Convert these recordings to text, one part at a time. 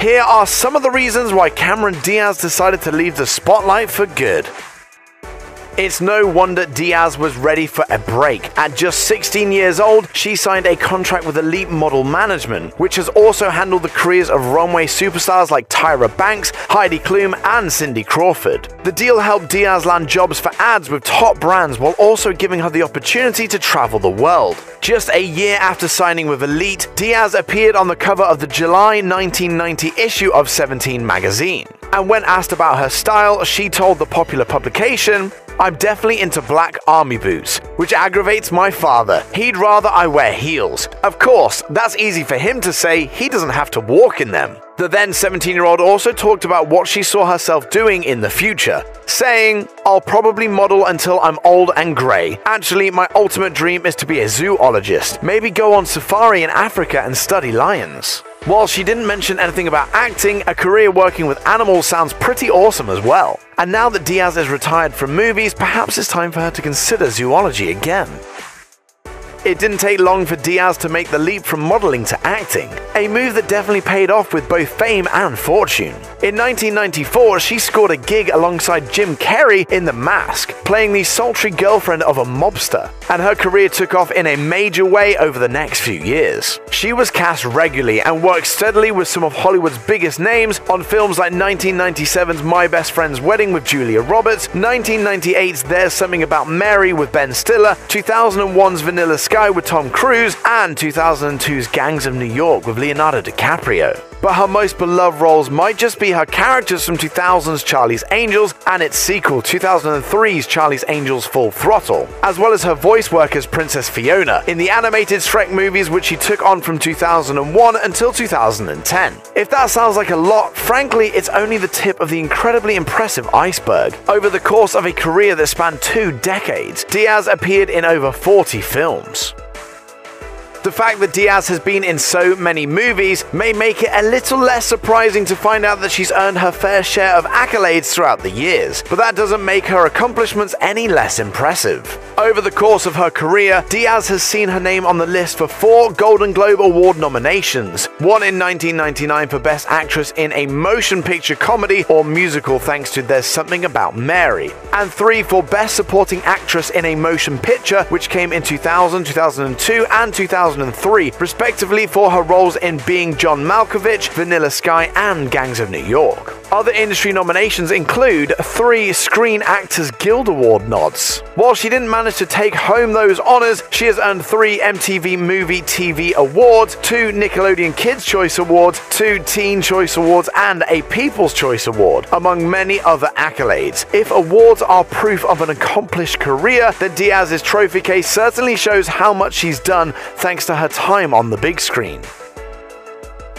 Here are some of the reasons why Cameron Diaz decided to leave the spotlight for good. It's no wonder Diaz was ready for a break. At just 16 years old, she signed a contract with Elite Model Management, which has also handled the careers of runway superstars like Tyra Banks, Heidi Klum, and Cindy Crawford. The deal helped Diaz land jobs for ads with top brands while also giving her the opportunity to travel the world. Just a year after signing with Elite, Diaz appeared on the cover of the July 1990 issue of 17 magazine. And when asked about her style, she told the popular publication, I'm definitely into black army boots, which aggravates my father. He'd rather I wear heels. Of course, that's easy for him to say, he doesn't have to walk in them. The then 17 year old also talked about what she saw herself doing in the future, saying, I'll probably model until I'm old and grey. Actually, my ultimate dream is to be a zoologist, maybe go on safari in Africa and study lions. While she didn't mention anything about acting, a career working with animals sounds pretty awesome as well. And now that Diaz is retired from movies, perhaps it's time for her to consider zoology again. It didn't take long for Diaz to make the leap from modeling to acting, a move that definitely paid off with both fame and fortune. In 1994, she scored a gig alongside Jim Carrey in The Mask, playing the sultry girlfriend of a mobster, and her career took off in a major way over the next few years. She was cast regularly and worked steadily with some of Hollywood's biggest names on films like 1997's My Best Friend's Wedding with Julia Roberts, 1998's There's Something About Mary with Ben Stiller, 2001's Vanilla Sky with Tom Cruise, and 2002's Gangs of New York with Leonardo DiCaprio. But her most beloved roles might just be her characters from 2000's Charlie's Angels and its sequel 2003's Charlie's Angels Full Throttle, as well as her voice work as Princess Fiona in the animated Shrek movies which she took on from 2001 until 2010. If that sounds like a lot, frankly, it's only the tip of the incredibly impressive iceberg. Over the course of a career that spanned two decades, Diaz appeared in over 40 films. The fact that Diaz has been in so many movies may make it a little less surprising to find out that she's earned her fair share of accolades throughout the years, but that doesn't make her accomplishments any less impressive. Over the course of her career, Diaz has seen her name on the list for four Golden Globe Award nominations one in 1999 for Best Actress in a Motion Picture Comedy or Musical, thanks to There's Something About Mary, and three for Best Supporting Actress in a Motion Picture, which came in 2000, 2002, and 2000. 2003, respectively for her roles in Being John Malkovich, Vanilla Sky, and Gangs of New York. Other industry nominations include three Screen Actors Guild Award nods. While she didn't manage to take home those honors, she has earned three MTV Movie TV Awards, two Nickelodeon Kids' Choice Awards, two Teen Choice Awards, and a People's Choice Award, among many other accolades. If awards are proof of an accomplished career, then Diaz's trophy case certainly shows how much she's done thanks to her time on the big screen.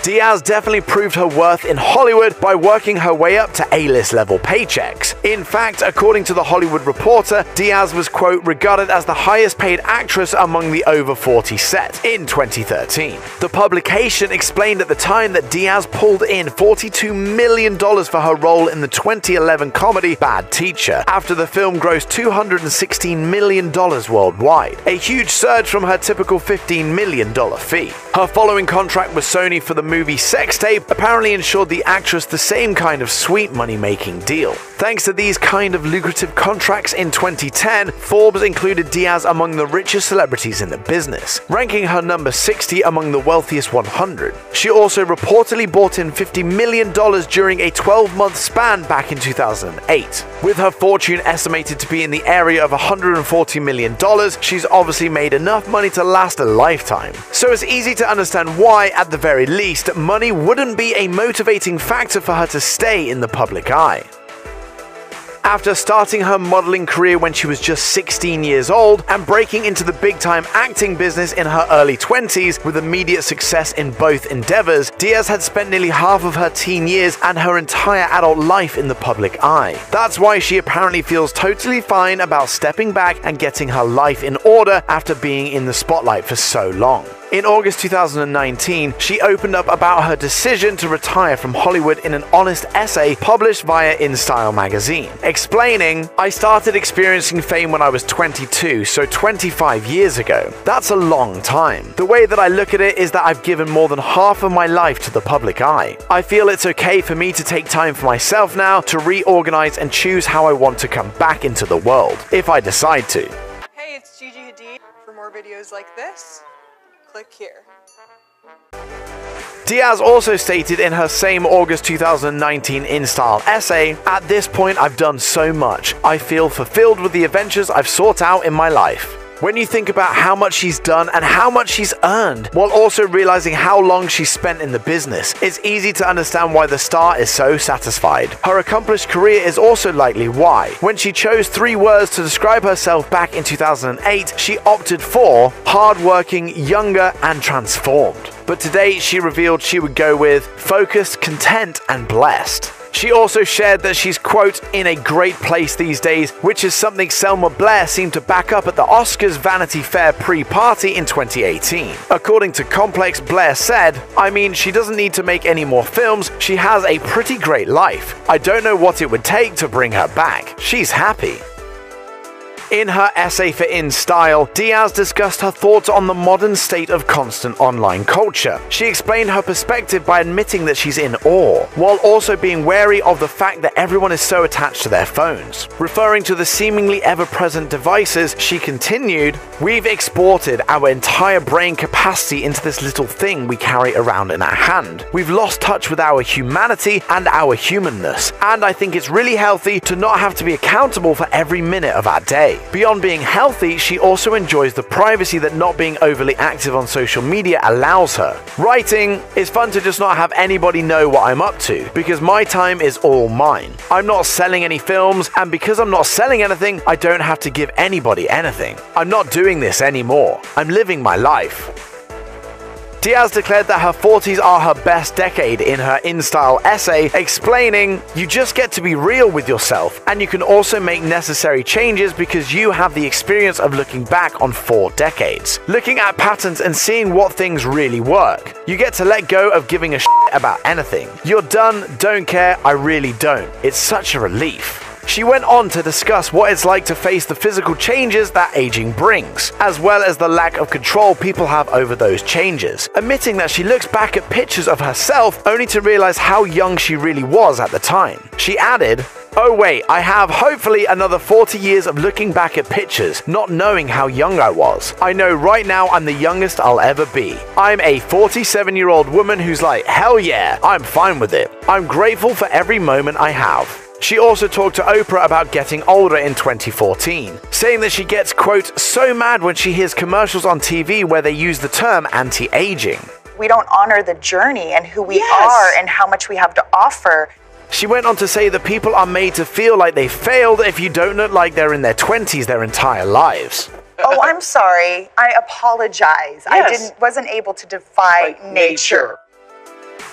Diaz definitely proved her worth in Hollywood by working her way up to A-list level paychecks. In fact, according to the Hollywood Reporter, Diaz was quote regarded as the highest paid actress among the over 40 set in 2013. The publication explained at the time that Diaz pulled in $42 million for her role in the 2011 comedy Bad Teacher after the film grossed $216 million worldwide, a huge surge from her typical $15 million fee. Her following contract with Sony for the movie Sex Tape apparently ensured the actress the same kind of sweet money making deal. Thanks to these kind of lucrative contracts in 2010, Forbes included Diaz among the richest celebrities in the business, ranking her number 60 among the wealthiest 100. She also reportedly bought in $50 million during a 12 month span back in 2008. With her fortune estimated to be in the area of $140 million, she's obviously made enough money to last a lifetime. So it's easy to understand why, at the very least, money wouldn't be a motivating factor for her to stay in the public eye. After starting her modeling career when she was just 16 years old and breaking into the big time acting business in her early 20s with immediate success in both endeavors, Diaz had spent nearly half of her teen years and her entire adult life in the public eye. That's why she apparently feels totally fine about stepping back and getting her life in order after being in the spotlight for so long. In August 2019, she opened up about her decision to retire from Hollywood in an honest essay published via InStyle magazine, explaining, I started experiencing fame when I was 22, so 25 years ago. That's a long time. The way that I look at it is that I've given more than half of my life to the public eye. I feel it's okay for me to take time for myself now to reorganize and choose how I want to come back into the world, if I decide to. Hey, it's Gigi Hadid. For more videos like this, click here. Diaz also stated in her same August 2019 InStyle essay, At this point, I've done so much. I feel fulfilled with the adventures I've sought out in my life. When you think about how much she's done and how much she's earned, while also realizing how long she's spent in the business, it's easy to understand why the star is so satisfied. Her accomplished career is also likely why. When she chose three words to describe herself back in 2008, she opted for hardworking, younger, and transformed. But today she revealed she would go with focused, content, and blessed. She also shared that she's, quote, in a great place these days, which is something Selma Blair seemed to back up at the Oscars Vanity Fair pre party in 2018. According to Complex, Blair said, I mean, she doesn't need to make any more films, she has a pretty great life. I don't know what it would take to bring her back. She's happy. In her essay for InStyle, Diaz discussed her thoughts on the modern state of constant online culture. She explained her perspective by admitting that she's in awe, while also being wary of the fact that everyone is so attached to their phones. Referring to the seemingly ever present devices, she continued, We've exported our entire brain capacity into this little thing we carry around in our hand. We've lost touch with our humanity and our humanness, and I think it's really healthy to not have to be accountable for every minute of our day. Beyond being healthy, she also enjoys the privacy that not being overly active on social media allows her. Writing is fun to just not have anybody know what I'm up to, because my time is all mine. I'm not selling any films, and because I'm not selling anything, I don't have to give anybody anything. I'm not doing this anymore. I'm living my life. Diaz declared that her 40s are her best decade in her InStyle essay, explaining, You just get to be real with yourself, and you can also make necessary changes because you have the experience of looking back on four decades, looking at patterns and seeing what things really work. You get to let go of giving a shit about anything. You're done, don't care, I really don't. It's such a relief. She went on to discuss what it's like to face the physical changes that aging brings, as well as the lack of control people have over those changes, admitting that she looks back at pictures of herself only to realize how young she really was at the time. She added, Oh, wait, I have hopefully another 40 years of looking back at pictures, not knowing how young I was. I know right now I'm the youngest I'll ever be. I'm a 47 year old woman who's like, hell yeah, I'm fine with it. I'm grateful for every moment I have. She also talked to Oprah about getting older in 2014, saying that she gets, quote, so mad when she hears commercials on TV where they use the term anti aging. We don't honor the journey and who we Yes. are and how much we have to offer. She went on to say that people are made to feel like they failed if you don't look like they're in their 20s their entire lives. Oh, I'm sorry. I apologize. I didn't wasn't able to defy Like nature.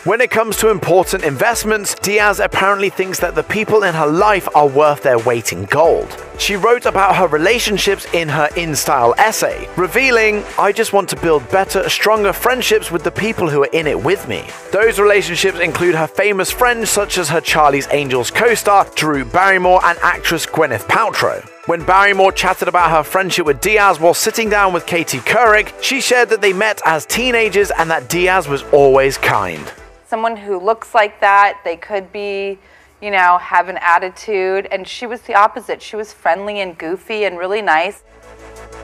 When it comes to important investments, Diaz apparently thinks that the people in her life are worth their weight in gold. She wrote about her relationships in her InStyle essay, revealing, I just want to build better, stronger friendships with the people who are in it with me. Those relationships include her famous friends such as her Charlie's Angels co star, Drew Barrymore, and actress Gwyneth Paltrow. When Barrymore chatted about her friendship with Diaz while sitting down with Katie Couric, she shared that they met as teenagers and that Diaz was always kind. Someone who looks like that. They could be, you know, have an attitude. And she was the opposite. She was friendly and goofy and really nice.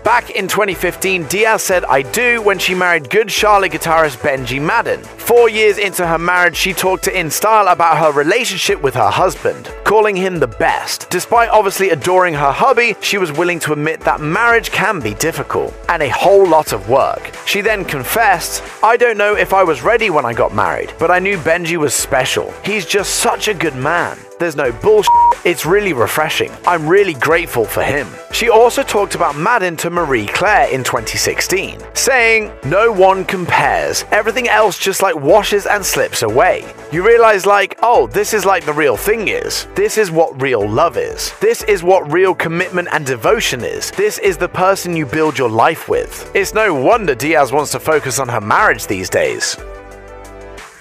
Back in 2015, Diaz said I do when she married good Charlotte guitarist Benji Madden. Four years into her marriage, she talked to InStyle about her relationship with her husband, calling him the best. Despite obviously adoring her hubby, she was willing to admit that marriage can be difficult and a whole lot of work. She then confessed, I don't know if I was ready when I got married, but I knew Benji was special. He's just such a good man. There's no bullshit. It's really refreshing. I'm really grateful for him. She also talked about Madden to Marie Claire in 2016, saying, No one compares. Everything else just like washes and slips away. You realize, like, oh, this is like the real thing is. This is what real love is. This is what real commitment and devotion is. This is the person you build your life with. It's no wonder Diaz wants to focus on her marriage these days.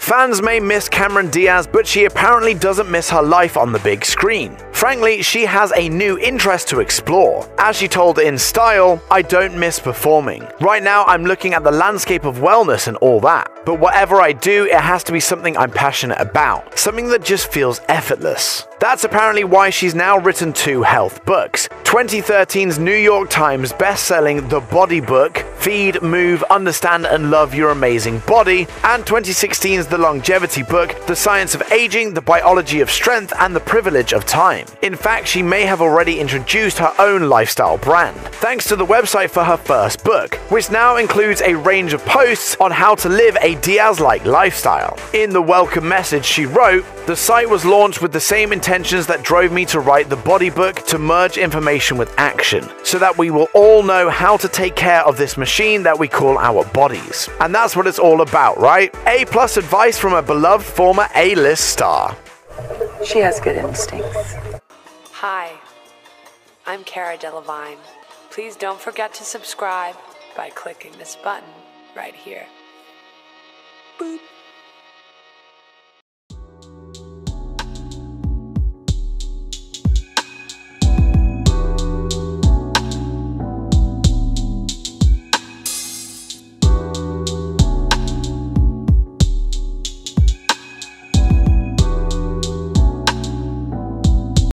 Fans may miss Cameron Diaz, but she apparently doesn't miss her life on the big screen. Frankly, she has a new interest to explore. As she told InStyle, I don't miss performing. Right now, I'm looking at the landscape of wellness and all that. But whatever I do, it has to be something I'm passionate about, something that just feels effortless. That's apparently why she's now written two health books 2013's New York Times best-selling The Body Book Feed, Move, Understand and Love Your Amazing Body, and 2016's The Longevity Book The Science of Aging, The Biology of Strength, and The Privilege of Time. In fact, she may have already introduced her own lifestyle brand, thanks to the website for her first book, which now includes a range of posts on how to live a Diaz like lifestyle. In the welcome message she wrote, the site was launched with the same intentions that drove me to write the body book to merge information with action, so that we will all know how to take care of this machine that we call our bodies. And that's what it's all about, right? A plus advice from a beloved former A list star. She has good instincts. Hi, I'm Cara Delevingne. Please don't forget to subscribe by clicking this button right here. Boop.